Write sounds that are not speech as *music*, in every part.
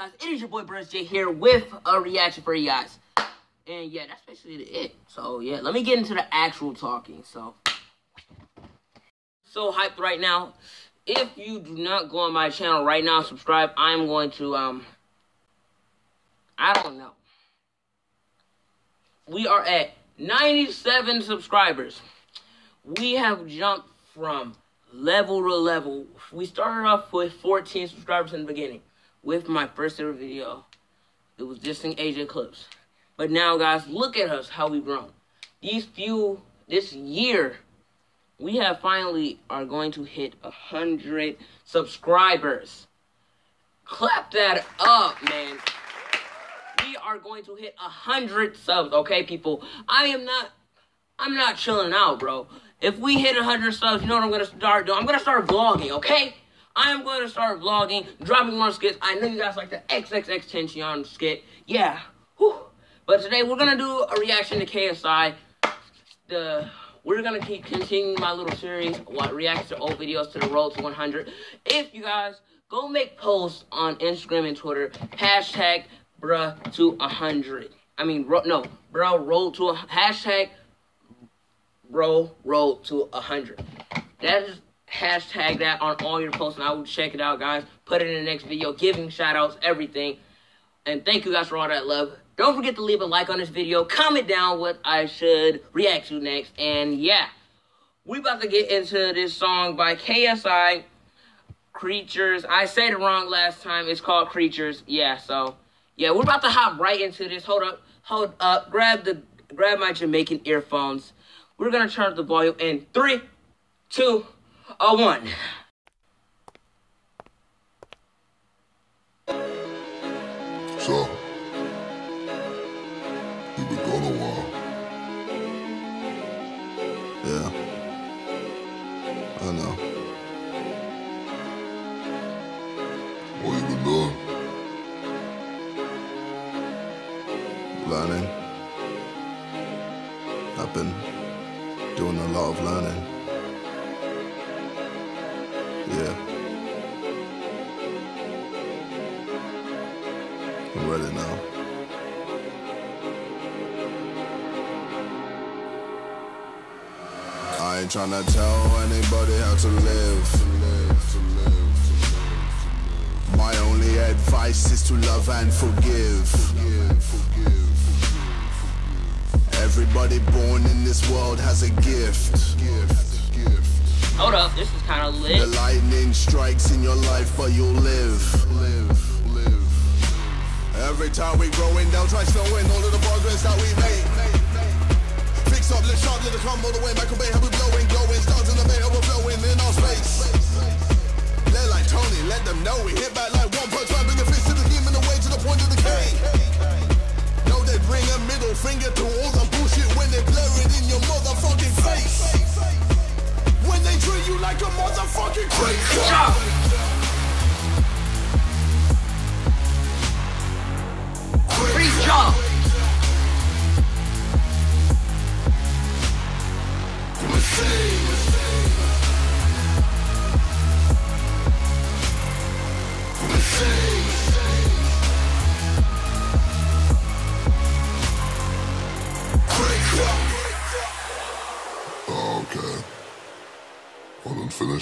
Guys? It is your boy Brush J here with a reaction for you guys. And yeah, that's basically it. So yeah, let me get into the actual talking. So, so hyped right now. If you do not go on my channel right now, and subscribe. I'm going to um, I don't know. We are at 97 subscribers. We have jumped from level to level. We started off with 14 subscribers in the beginning with my first ever video. It was dissing Asian clips. But now, guys, look at us, how we've grown. These few, this year, we have finally are going to hit a 100 subscribers. Clap that up, man. We are going to hit a 100 subs, okay, people? I am not, I'm not chilling out, bro. If we hit a 100 subs, you know what I'm going to start doing? I'm going to start vlogging, okay? I am going to start vlogging, dropping more skits. I know you guys like the XXX Tension skit. Yeah. Whew. But today we're going to do a reaction to KSI. The we're gonna keep continuing my little series what reacts to old videos to the road to 100 if you guys go make posts on instagram and twitter hashtag bruh to 100 i mean no bro roll to a hashtag bro roll to 100 that is hashtag that on all your posts and I will check it out, guys. Put it in the next video, giving shout outs, everything. And thank you guys for all that love. Don't forget to leave a like on this video. Comment down what I should react to next. And yeah, we about to get into this song by KSI, Creatures. I said it wrong last time. It's called Creatures. Yeah, so yeah, we're about to hop right into this. Hold up, hold up. Grab the grab my Jamaican earphones. We're gonna turn up the volume in three, two a one. So, you been gone a while. Yeah, I know. Yeah. I'm ready now. I ain't tryna tell anybody how to live. My only advice is to love and forgive. Everybody born in this world has a gift. Hold up, this is kind of lit. The lightning strikes in your life, but you'll live. Live, live. Every time we growing, they'll try slowing all of the progress that we make. Fix up, let's sharp, let it come all the way. Michael Bay, how we blowing, glowing. Stars in the bay, overflowing in our space. They're like Tony, let them know we hit back like one punch,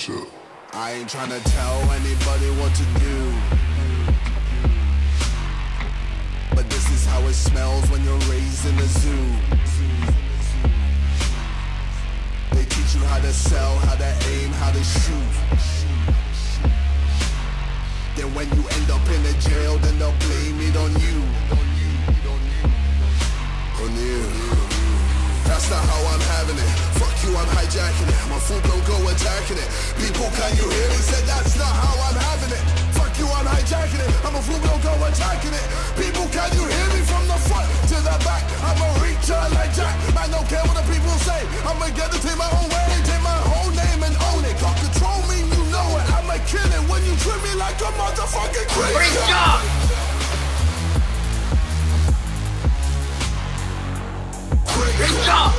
it. I ain't trying to tell anybody what to do. But this is how it smells when you're raised in a zoo. They teach you how to sell, how to aim, how to shoot. Then when you end up in a jail, then they'll blame it on you. On you. That's not how I'm having it. You, I'm hijacking it. My food don't go attacking it. People, can you hear me? Said that's not how I'm having it. Fuck you, I'm hijacking it. I'm a fool, don't go attacking it. People, can you hear me from the front to the back? I'm a reacher like Jack. I don't care what the people say. I'ma get it, take my own way, take my whole name and own it. Can't control me, you know it. I'ma kill it when you treat me like a motherfucking creature. Job. Great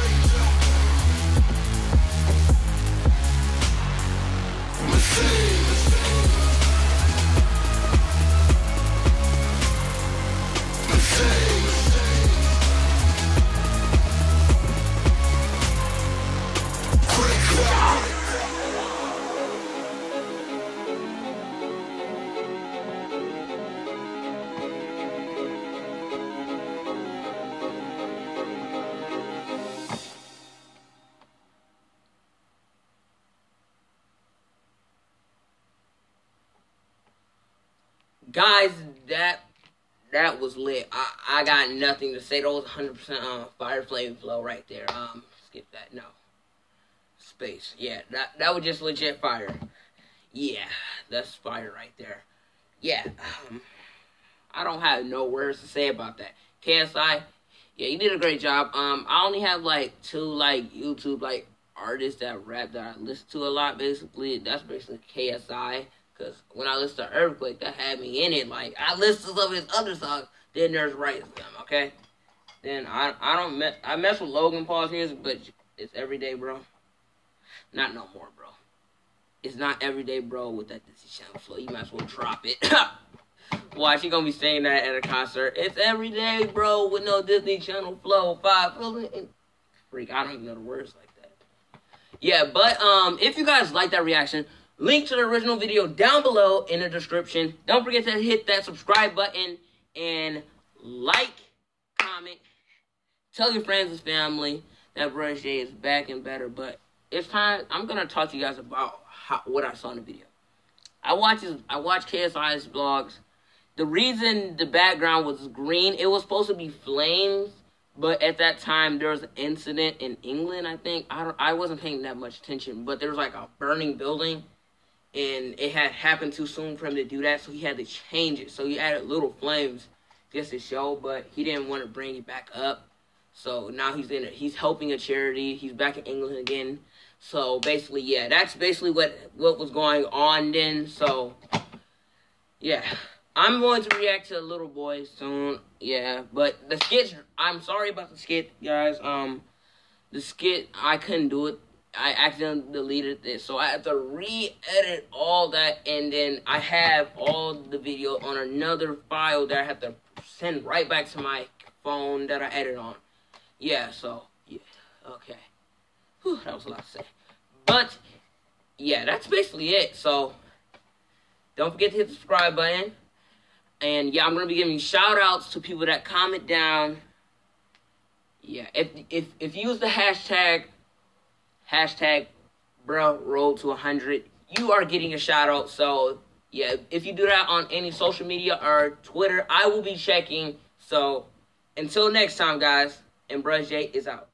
guys, that that was lit. I, I got nothing to say. That was 100% um, fire flame flow right there. Um, skip that. No. Space. Yeah, that that was just legit fire. Yeah, that's fire right there. Yeah. Um, I don't have no words to say about that. KSI, yeah, you did a great job. Um, I only have like two like YouTube like artists that rap that I listen to a lot. Basically, that's basically KSI. Cause when I listen to Earthquake, that had me in it. Like I listen to some of his other songs. Then there's Right them, okay? Then I I don't mess I mess with Logan Paul's music, but it's everyday, bro. Not no more, bro. It's not everyday, bro. With that Disney Channel flow, you might as well drop it. *coughs* Why she gonna be saying that at a concert. It's everyday, bro, with no Disney Channel flow. Five, freak. I don't even know the words like that. Yeah, but um, if you guys like that reaction, link to the original video down below in the description. Don't forget to hit that subscribe button and like, comment, tell your friends and family that Brush J is back and better. But it's time. I'm gonna talk to you guys about how, what I saw in the video. I watch I watch KSI's vlogs. The reason the background was green, it was supposed to be flames, but at that time there was an incident in England. I think I I wasn't paying that much attention, but there was like a burning building, and it had happened too soon for him to do that, so he had to change it. So he added little flames just to show, but he didn't want to bring it back up. So now he's in. He's helping a charity. He's back in England again. So basically, yeah, that's basically what what was going on then. So yeah. I'm going to react to Little Boy soon. Yeah, but the skit. I'm sorry about the skit, guys. Um, the skit I couldn't do it. I accidentally deleted this, so I have to re-edit all that, and then I have all the video on another file that I have to send right back to my phone that I edit on. Yeah, so yeah, okay. Whew, that was a lot to say, but yeah, that's basically it. So don't forget to hit the subscribe button. And yeah, I'm gonna be giving shout outs to people that comment down. Yeah, if if if you use the hashtag hashtag bro roll to 100, you are getting a shout out. So yeah, if you do that on any social media or Twitter, I will be checking. So until next time, guys, and Brush J is out.